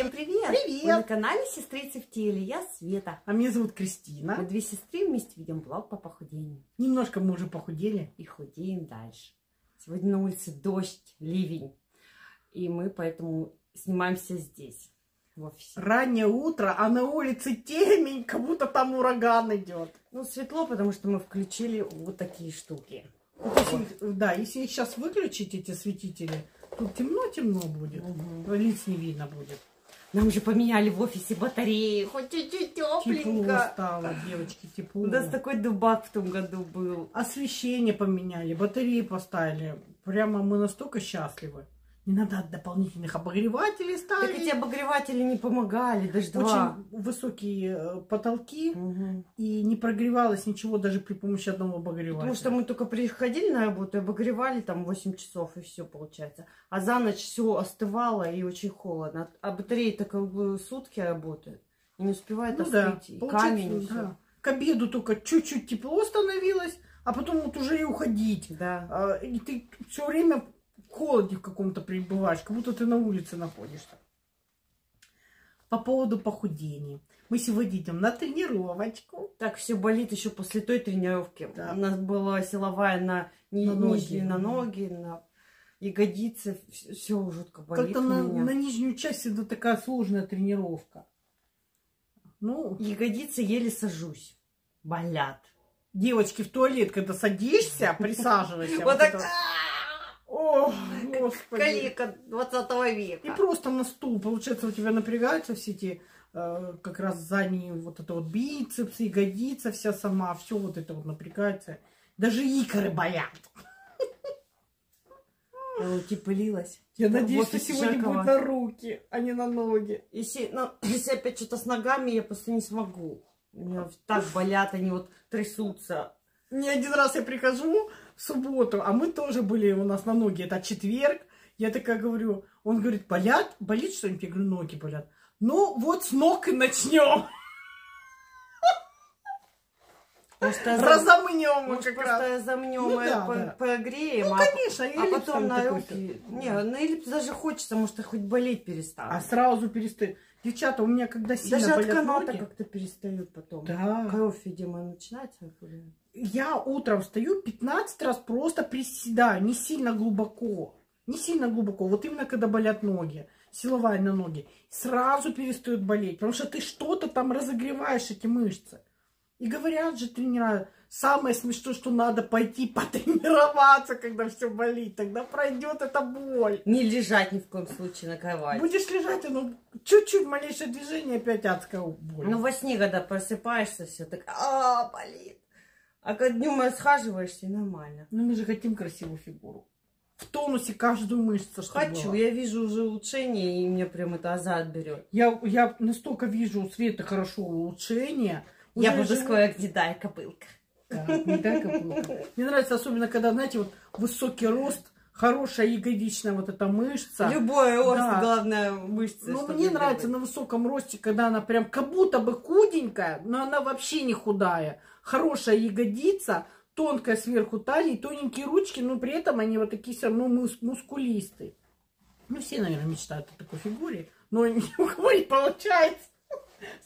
Всем привет! Привет! Вы на канале Сестрицы в теле. Я Света. А меня зовут Мы Кристина. две сестры вместе ведем блог по похудению. Немножко мы уже похудели. И худеем дальше. Сегодня на улице дождь, ливень. И мы поэтому снимаемся здесь, в офисе. Раннее утро, а на улице темень, как будто там ураган идет. Ну, светло, потому что мы включили вот такие штуки. Вот если- да, если сейчас выключить эти светители, тут темно-темно будет. Мгм. Лиц не видно будет. Нам уже поменяли в офисе батареи. Хоть чуть-чуть Тепло тепленько. стало, девочки, тепло. У нас такой дубак в том году был. Освещение поменяли, батареи поставили. Прямо мы настолько счастливы. Не надо дополнительных обогревателей Так ставить. эти обогреватели не помогали, даже два. Очень высокие э, потолки. Мгм. И не прогревалось ничего даже при помощи одного обогревателя. Потому что мы только приходили на работу, обогревали там 8 часов и все получается. А за ночь все остывало и очень холодно. А батареи так сутки работают. И не успевает Ну да, остыть. И получается, камень, и да. К обеду только чуть-чуть тепло становилось, а потом вот уже и уходить. Да. А, И ты все время холоде в каком-то пребываешь, как будто ты на улице находишься. По поводу похудения. Мы сегодня идем на тренировочку. Так все болит еще после той тренировки. Да. У нас была силовая на, ни- На ноги. нижние, на ноги, на ягодицы. Все жутко болит Как-то на, на нижнюю часть это такая сложная тренировка. Ну, Ягодицы еле сажусь. Болят. девочки, в туалет, когда садишься, присаживайся. Вот так. О, господи. Калека 20 века. И просто на стул. Получается, у тебя напрягаются все эти э, как раз задние вот это вот бицепс, ягодица вся сама, все вот это вот напрягается. Даже икры болят. Типа лилась. Я В надеюсь, что сегодня будет на руки, а не на ноги. Если, ну, если опять что-то с ногами, я просто не смогу. У меня так болят, они вот трясутся. Не один раз я прихожу в субботу, а мы тоже были у нас на ноги. Это четверг. Я такая говорю, он говорит, болят? Болит что-нибудь? Я говорю, ноги болят. Ну, вот с ног и начнем. Может, зам- Разомнем может, как раз. просто замнем Ну и да, по- да. погреем, Ну, а, конечно, а эллипс потом на руки. Не, на эллипс даже хочется, может, хоть болеть перестанет. А сразу перестает. Девчата, у меня когда сильно даже от болят каната ноги, как-то перестают потом. Да. Кровь, видимо, начинается. Я утром встаю 15 раз просто приседаю, не сильно глубоко. Не сильно глубоко. Вот именно когда болят ноги, силовая на ноги, сразу перестают болеть, потому что ты что-то там разогреваешь эти мышцы. И говорят же тренера, самое смешное, что надо пойти потренироваться, когда все болит, тогда пройдет эта боль. Не лежать ни в коем случае на кровати. Будешь лежать, ну чуть-чуть малейшее движение, опять адская боль. Ну, во сне, когда просыпаешься, все так, а, болит. А когда днем расхаживаешься, нормально. Ну, мы же хотим красивую фигуру. В тонусе каждую мышцу, Хочу, была. я вижу уже улучшение, и мне прям это азарт берет. Я, я настолько вижу у Светы хорошо улучшение. Я Уже буду живу- скоро как деда и копылка. Да, не дай копылка. Мне нравится особенно, когда, знаете, вот высокий рост, хорошая ягодичная вот эта мышца. Любой рост, Да. главное, мышцы. Ну, мне не нравится были. на высоком росте, когда она прям как будто бы худенькая, но она вообще не худая. Хорошая ягодица, тонкая сверху талия, тоненькие ручки, но при этом они вот такие все равно мус- мускулистые. Ну, все, наверное, мечтают о такой фигуре, но ни у кого не получается.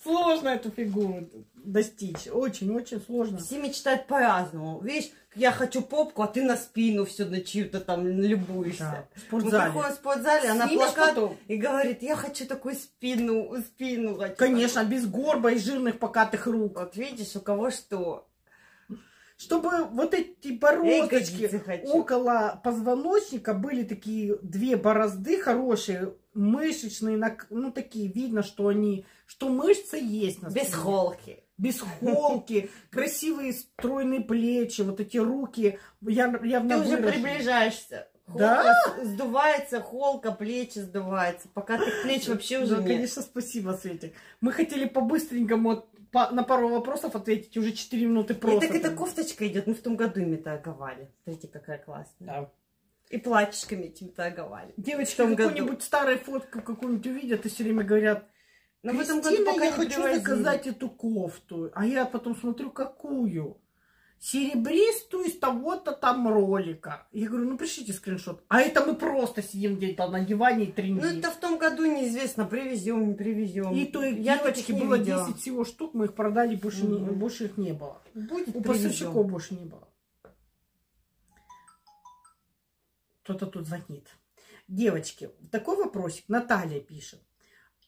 Сложно эту фигуру достичь. Очень-очень сложно. Все мечтают по-разному. Видишь, я хочу попку, а ты на спину все на чью-то там любуешься. Да, в Мы спортзале. приходим в спортзале, она Снимешь плакат потом? и говорит, я хочу такую спину, спину хочу. Конечно, без горба и жирных покатых рук. Вот видишь, у кого что. Чтобы вот эти бороздочки около позвоночника были такие две борозды хорошие, мышечные, ну такие, видно, что они, что мышцы есть на Без холки. Без холки, красивые стройные плечи, вот эти руки. Я, явно Ты уже приближаешься. Холка Да? сдувается, холка, плечи сдувается. Пока ты плеч вообще уже Да, нет. конечно, спасибо, Светик. Мы хотели по-быстренькому по- на пару вопросов ответить, уже 4 минуты И просто. так эта кофточка идет. Мы в том году ими торговали. Смотрите, какая классная. Да. И платьишками этим торговали. Девочки какую-нибудь старую фотку какую-нибудь увидят и все время говорят, Но в этом году пока я не хочу привозили. заказать эту кофту. А я потом смотрю, какую. серебристую из того-то там ролика. Я говорю, ну пришлите скриншот. А это мы просто сидим где-то на диване и трендим. Ну, это в том году неизвестно, привезем, не привезем. И то и Я девочки не было видела. 10 всего штук, мы их продали, больше, не- Мгм. больше их не было. Будет, У поставщиков больше не было. Кто-то тут звонит. Девочки, такой вопросик. Наталья пишет.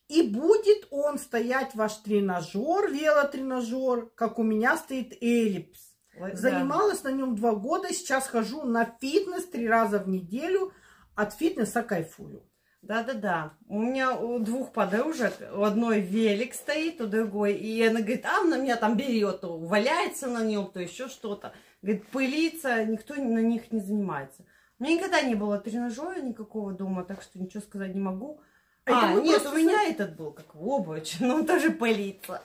И будет он стоять ваш тренажер, велотренажер, как у меня стоит эллипс. Да. Занималась на нем два года, сейчас хожу на фитнес три раза в неделю. От фитнеса кайфую. Да-да-да. У меня у двух подружек, у одной велик стоит, у другой, и она говорит, а она меня там берет, то валяется на нем, то еще что-то. Говорит, пылится, никто на них не занимается. У меня никогда не было тренажера никакого дома, так что ничего сказать не могу. А, мы нет, у меня этот был, как обруч, но он тоже пылится.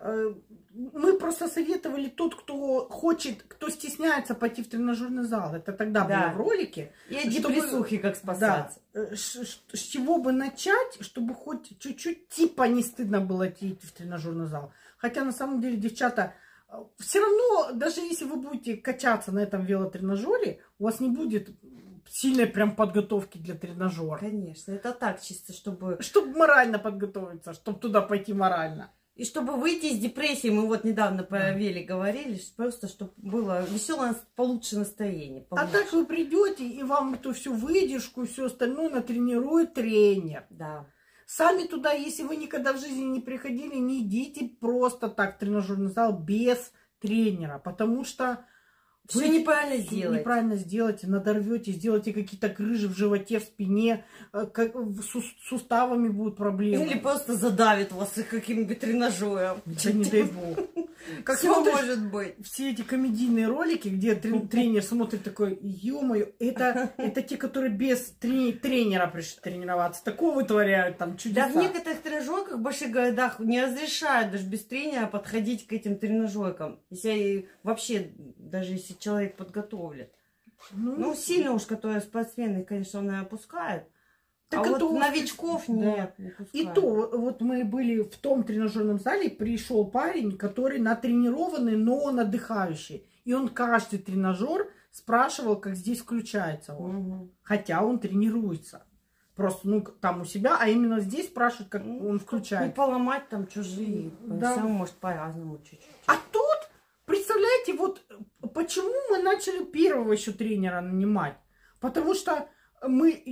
Э, Мы просто советовали тот, кто хочет, кто стесняется пойти в тренажерный зал. Это тогда Да. было в ролике. И от Чтобы- депрессухи как спасаться. Да. Э, С чего бы начать, чтобы хоть чуть-чуть типа не стыдно было идти в тренажерный зал. Хотя на самом деле, девчата, все равно, даже если вы будете качаться на этом велотренажере, у вас не будет сильной прям подготовки для тренажера. Конечно, это так чисто, чтобы... Чтобы морально подготовиться, чтобы туда пойти морально. И чтобы выйти из депрессии, мы вот недавно про велик говорили, что просто чтобы было веселое, получше настроение. А получше. так вы придете, и вам эту всю выдержку, все остальное натренирует тренер. Да. Сами туда, если вы никогда в жизни не приходили, не идите просто так в тренажерный зал без тренера, потому что Все вы неправильно всё сделаете. неправильно сделаете, надорвете, сделаете какие-то грыжи в животе, в спине, э, как- в сус- суставами будут проблемы. Или просто задавит вас их каким-нибудь тренажером. Да не дай бог. Как Все может быть. все эти комедийные ролики, где трен- тренер смотрит такой, ё-моё, это, это те, которые без тренера пришли тренироваться. Такого вытворяют там Да чудеса. в некоторых тренажерках в больших городах не разрешают даже без тренера подходить к этим тренажеркам. Если вообще, даже если человек подготовлен. Ну, сильно уж, которые спортсмены, конечно, он и опускает. Так а это вот новичков да. нет, не И то, вот мы были в том тренажерном зале, пришел парень, который натренированный, но он отдыхающий. И он каждый тренажер спрашивал, как здесь включается он. Мгм. Хотя он тренируется. Просто, ну, там у себя, а именно здесь спрашивают, как Ну, он Не включает. поломать там чужие. Да. Все может по-разному чуть-чуть. А тут, представляете, вот почему мы начали первого еще тренера нанимать? Потому что мы,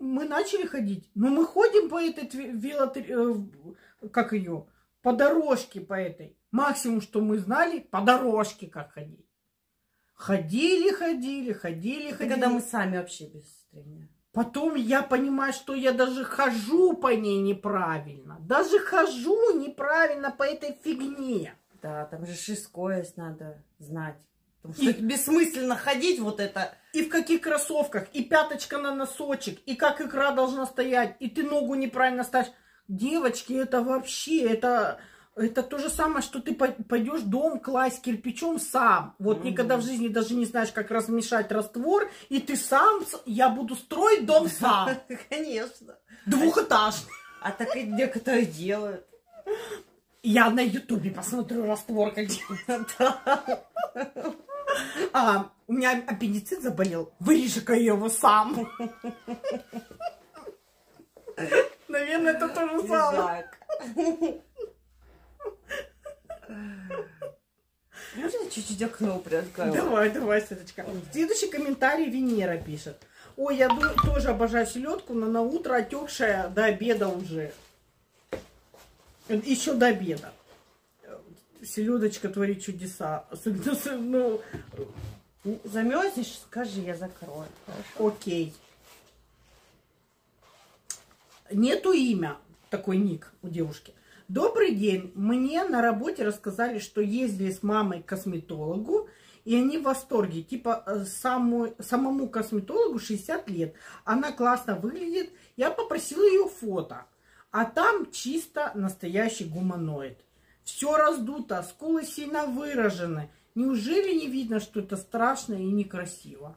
мы начали ходить, но мы ходим по этой тве- велотр- э, как ее, по дорожке по этой. Максимум, что мы знали, по дорожке как ходить. Ходили, ходили, ходили, Это ходили. когда мы сами вообще без тренера. Потом я понимаю, что я даже хожу по ней неправильно. Даже хожу неправильно по этой фигне. Да, там же шискость надо знать. Потому И- бессмысленно ходить вот это. И в каких кроссовках, и пяточка на носочек, и как икра должна стоять, и ты ногу неправильно ставишь. Девочки, это вообще, это, это то же самое, что ты по- пойдешь дом класть кирпичом сам. Вот Мгм. никогда в жизни даже не знаешь, как размешать раствор, и ты сам, я буду строить дом сам. Конечно. Двухэтажный. А так и некоторые делают. Я на ютубе посмотрю раствор, как делать. А, у меня аппендицит заболел. Вырежи-ка его сам. Наверное, это то же самое. Можно чуть-чуть окно приоткрою? Давай, давай, Светочка. Следующий комментарий Венера пишет. Ой, я тоже обожаю селедку, но на утро отекшая до обеда уже. Еще до обеда. Селедочка творит чудеса. Особенно, ну, Замерзнешь, скажи, я закрою. Хорошо? окей. Нету имя, такой ник у девушки. Добрый день. Мне на работе рассказали, что ездили с мамой к косметологу, и они в восторге. Типа э, саму, самому косметологу 60 лет. Она классно выглядит. Я попросила ее фото. А там чисто настоящий гуманоид. Все раздуто, скулы сильно выражены. Неужели не видно, что это страшно и некрасиво?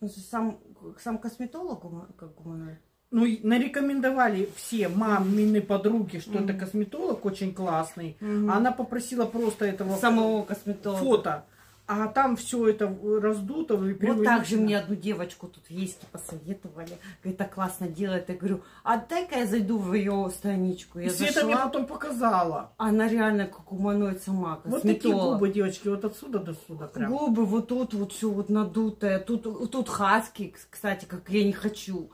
Ну, Сам, сам косметолог, как гуманоид? ну, и нарекомендовали все мамины подруги, что это Мгм. косметолог очень классный. Мгм. А Она попросила просто этого Самого косметолога. фото. А там все это раздуто. и Вот так же мне одну девочку тут Ейске посоветовали. Говорит, так классно делает. Я говорю, а дай-ка я зайду в ее страничку. И Я Света мне потом показала. она реально как уманоид сама, Вот такие косметолог. губы, девочки, вот отсюда до сюда прям. Губы вот тут вот все вот надутое. Тут, тут хаски, кстати, как я не хочу.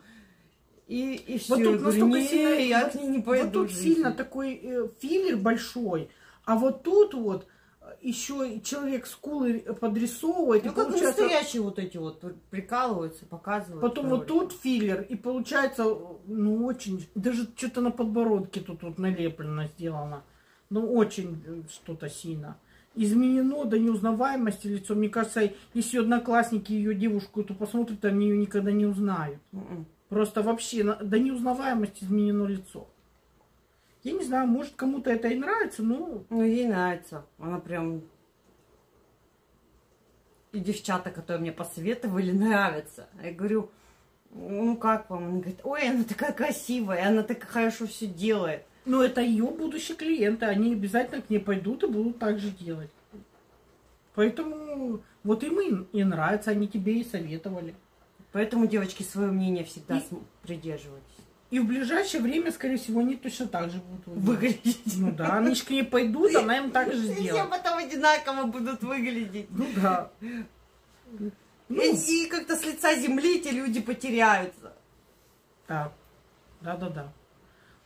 И, и все. Вот тут настолько сильно, я к ней не пойду. вот тут в жизни». сильно такой э, филлер большой, а вот тут вот еще человек скулы подрисовывает, и Ну, как получается- настоящие вот эти вот прикалываются, показывают. Потом вот тут филлер, и получается, ну, очень, даже что-то на подбородке тут вот налеплено сделано. Ну, очень э, что-то сильно. Изменено до неузнаваемости лицо. Мне кажется, если одноклассники ее девушку эту посмотрят, они ее никогда не узнают. Мгм. Просто вообще до неузнаваемости изменено лицо. Я не знаю, может кому-то это и нравится, но Ну, ей нравится. Она прям... И девчата, которые мне посоветовали, нравятся. Я говорю, ну как вам? Она говорит, ой, она такая красивая, она так хорошо все делает. но это ее будущие клиенты. Они обязательно к ней пойдут и будут так же делать. Поэтому вот им и, и нравится, они тебе и советовали. Поэтому, девочки, свое мнение всегда И- придерживайтесь. И в ближайшее время, скорее всего, они точно так же будут выглядеть. Ну да, они же к ней пойдут, она им так же Все сделает. потом одинаково будут выглядеть. Ну да. Ну, И, и как-то с лица земли эти люди потеряются. Да, да, да, да.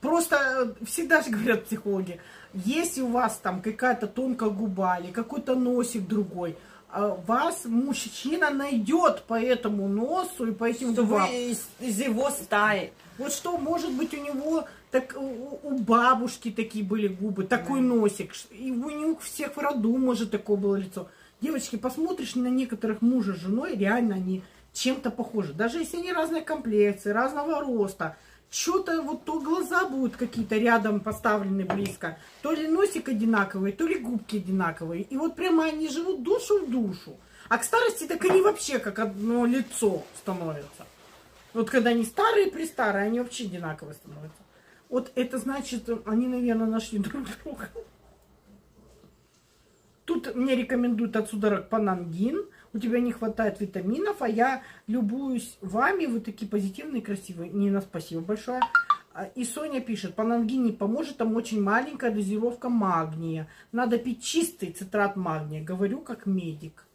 Просто э, всегда же говорят психологи, если у вас там какая-то тонкая губа или какой-то носик другой, вас мужчина найдет по этому носу и по этим Что губам. вы из, из его стаи. Вот что, может быть, у него так у, у бабушки такие были губы, такой носик, ш- и у них всех в роду, может, такое было лицо. Девочки, посмотришь на некоторых мужа с женой, реально они чем-то похожи. Даже если они разной комплекции, разного роста, что-то вот то глаза будут какие-то рядом поставлены близко, то ли носик одинаковый, то ли губки одинаковые. И вот прямо они живут душу в душу. А к старости так они вообще как одно лицо становятся. Вот когда они старые, престарые, они вообще одинаковые становятся. Вот это значит, они, наверное, нашли друг друга. Тут мне рекомендуют от судорог панангин. У тебя не хватает витаминов, а я любуюсь вами. Вы такие позитивные, красивые. Нина, спасибо большое. А, И Соня пишет, панангин не поможет, там очень маленькая дозировка магния. Надо пить чистый цитрат магния. Говорю как медик.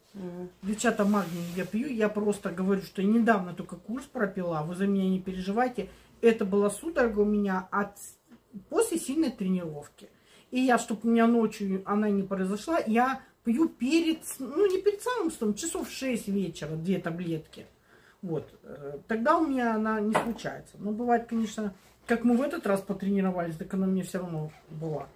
Девчата, магний я пью. Я просто говорю, что я недавно только курс пропила. Вы за меня не переживайте. Это была судорога у меня от... после сильной тренировки. И я, чтобы у меня ночью она не произошла, я пью перед, ну не перед самым сном, часов в 6 вечера, две таблетки. Вот. Э, Тогда у меня она не случается. Но бывает, конечно, как мы в этот раз потренировались, так она мне все равно была.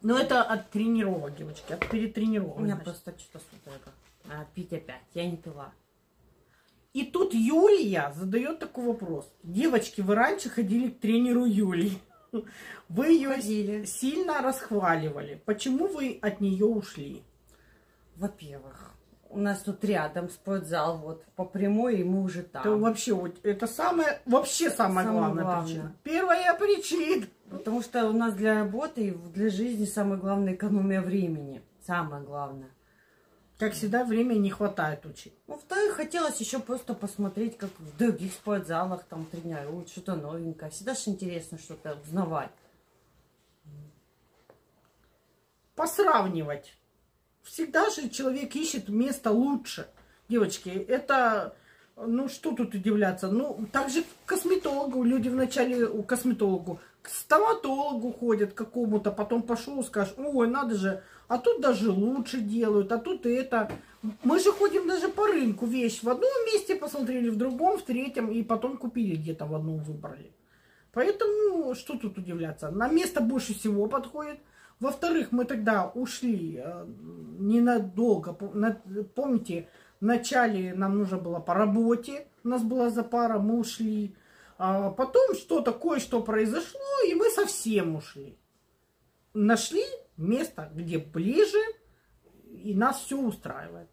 Но это от тренировок, девочки, от перетренировок. У меня значит. просто что-то судорога. А, пить опять. Я не пила. И тут Юлия задает такой вопрос. Девочки, вы раньше ходили к тренеру Юлии. Вы ее Ходили. сильно расхваливали. Почему вы от нее ушли? Во-первых, у нас тут рядом спортзал, вот по прямой, и мы уже там. Это вообще вот это самое вообще самая Самое главная главное. причина. Первая причина. Потому что у нас для работы и для жизни самое главное экономия времени. Самое главное. Как всегда, времени не хватает очень. Во-вторых, хотелось еще просто посмотреть, как в других спортзалах там тренируют, что-то новенькое. Всегда же интересно что-то узнавать. посравнивать. Всегда же человек ищет место лучше. Девочки, это, ну что тут удивляться? Ну, так же к косметологу. Люди вначале у косметологу, к стоматологу ходят какому-то, потом пошел, скажешь, ой, надо же, а тут даже лучше делают, а тут это. Мы же ходим даже по рынку, вещь в одном месте посмотрели, в другом, в третьем, и потом купили где-то в одном выбрали. Поэтому что тут удивляться? На место больше всего подходит. Во-вторых, мы тогда ушли э, ненадолго. Пом- на- Помните, вначале нам нужно было по работе, у нас была запара, мы ушли. А потом что-то, кое-что произошло, и мы совсем ушли. Нашли место, где ближе, и нас все устраивает.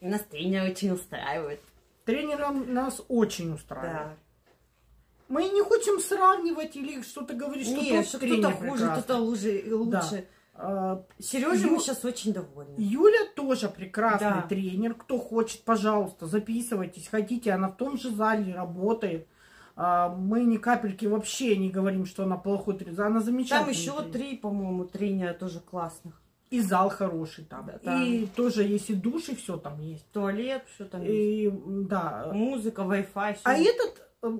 И нас тренер очень устраивает. Тренером нас очень устраивает. Да. Мы не хотим сравнивать или что-то говорить, что Не, тот что кто-то хуже, кто-то лучше. лучше. А, Сережа Ю- мы сейчас очень довольны. Юля тоже прекрасный Да. тренер. Кто хочет, пожалуйста, записывайтесь. Хотите, она в том же зале работает. А, Мы ни капельки вообще не говорим, что она плохой тренер. Она Там замечательный еще тренер. три, по-моему, тренера тоже классных. И зал хороший там. Да, там. И тоже есть и душ, и все там есть. Туалет, что там есть. И, м, да. Музыка, Wi-Fi. А этот, э,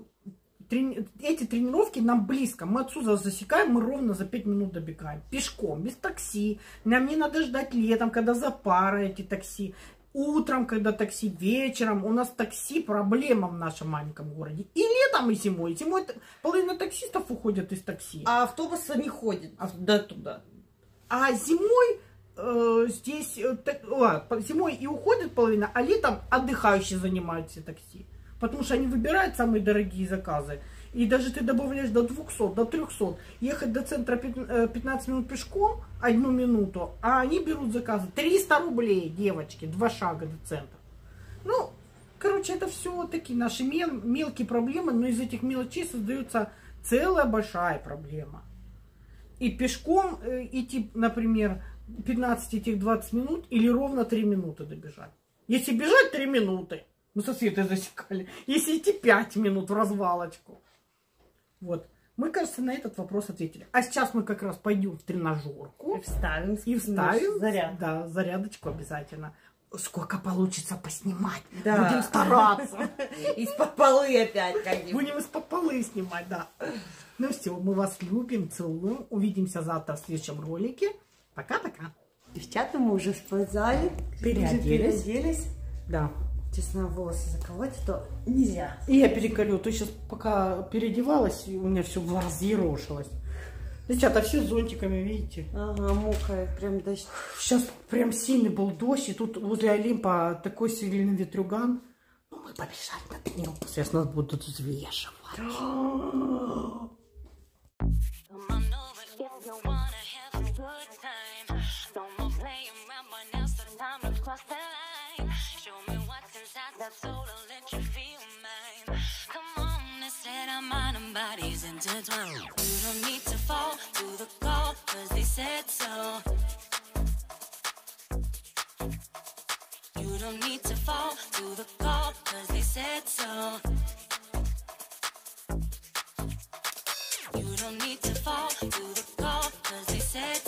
трени- эти тренировки нам близко. Мы отсюда засекаем, мы ровно за 5 минут добегаем. Пешком, без такси. Нам не надо ждать летом, когда за пара эти такси. Утром, когда такси, вечером. У нас такси проблема в нашем маленьком городе. И летом, и зимой. Зимой половина таксистов уходят из такси. А автобуса не ходит А- до туда. А зимой э, здесь э, так- по- зимой и уходит половина, а летом отдыхающие занимают все такси. Потому что они выбирают самые дорогие заказы. И даже ты добавляешь до 200, до 300. Ехать до центра пят- э, 15 минут пешком, одну минуту, а они берут заказы 300 рублей, девочки, два шага до центра. Ну, короче, это все такие наши мел- мелкие проблемы, но из этих мелочей создается целая большая проблема. И пешком э, идти, например, 15 этих 20 минут или ровно 3 минуты добежать. Если бежать 3 минуты, мы со Светой засекали. Если идти 5 минут в развалочку. Вот. Мы, кажется, на этот вопрос ответили. А сейчас мы как раз пойдем в И тренажерку вставим. и вставим заряд. Да, зарядочку обязательно. Сколько получится поснимать. Да. Будем стараться. Из-под полы опять как Будем из-под полы снимать, да. Ну все, мы вас любим, целуем. Увидимся завтра в следующем ролике. Пока-пока. Девчата, мы уже в спортзале. Переоделись. Переоделись. Да. Честно, волосы заколоть, то нельзя. И я переколю. Ты сейчас пока переодевалась, у меня все взъерошилось. Девчата, все с зонтиками, видите? Ага, мокрое, прям дождь. Сейчас прям сильный был дождь, и тут возле Олимпа такой сильный ветрюган. Ну, мы побежали на тренировку. Сейчас нас будут взвешивать. Inside soul let you feel mine. Come on, let's let our mind and bodies intertwine. You don't need to fall to the call, cause they said so. You don't need to fall to the call, cause they said so. You don't need to fall to the call, cause they said so.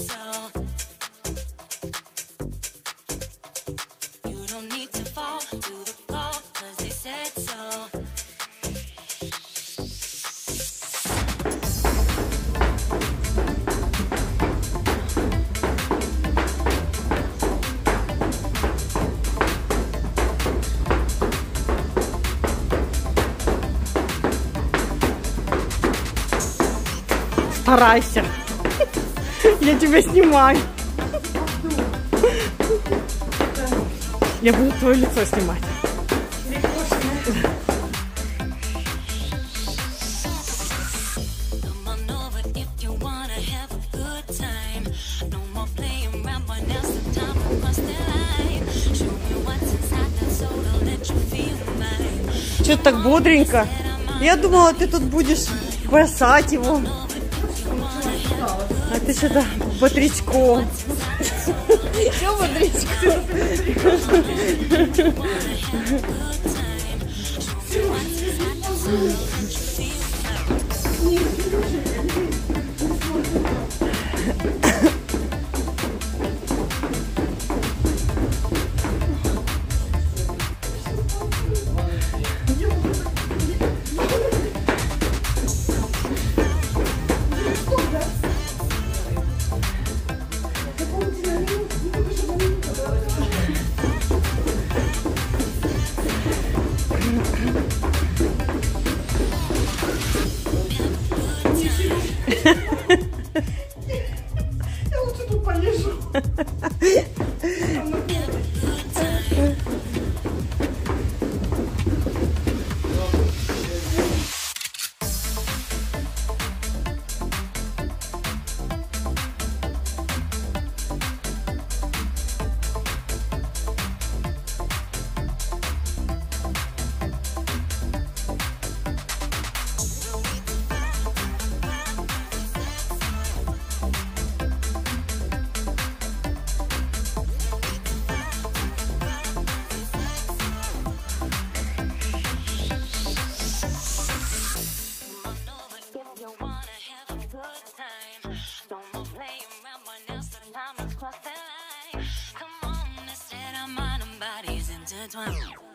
Старайся. Я тебя снимаю. Я буду твое лицо снимать. Что-то так бодренько. Я думала, ты тут будешь бросать его. А ты что-то бодрячком. Что бодрячком? someone else, the diamonds cross line. Come on, instead our mind and bodies intertwined.